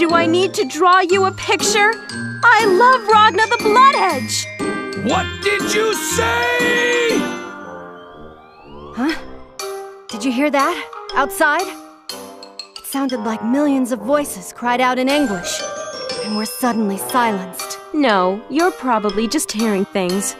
Do I need to draw you a picture? I love Ragna the Bloodedge! What did you say? Huh? Did you hear that? Outside? It sounded like millions of voices cried out in anguish, and were suddenly silenced. No, you're probably just hearing things.